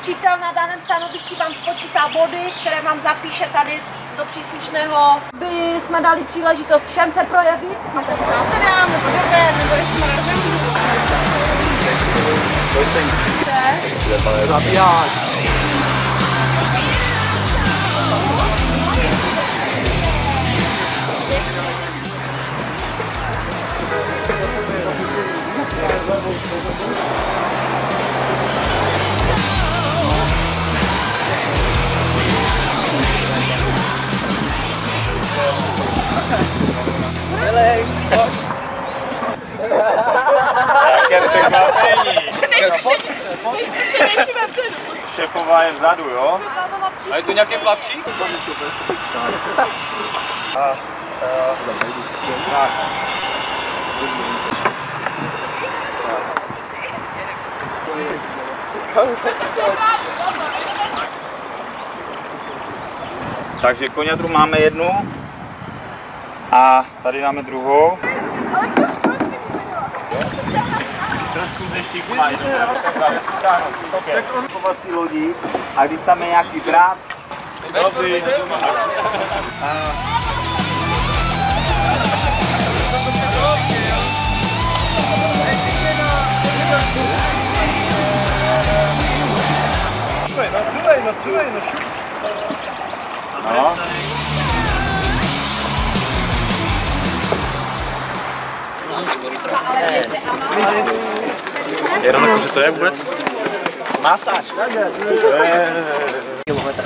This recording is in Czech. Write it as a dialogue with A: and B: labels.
A: Učitel na daném stanovišti vám spočítá body, které vám zapíše tady do příslušného. By jsme dali příležitost všem se projevit. Zásadám, nebo dobré, nebo jestli
B: Zabíháš.
C: Jaké Šefová je vzadu, jo?
D: A je tu nějaký plavčík?
C: Takže konědru máme jednu a tady máme druhou. Trošku ze šiku mají. Kovací lodi a když tam je nějaký drát, Dobrý. No. sluníčko. Ne. Jenom jako, že to je vůbec?
D: Masáž. Kilometr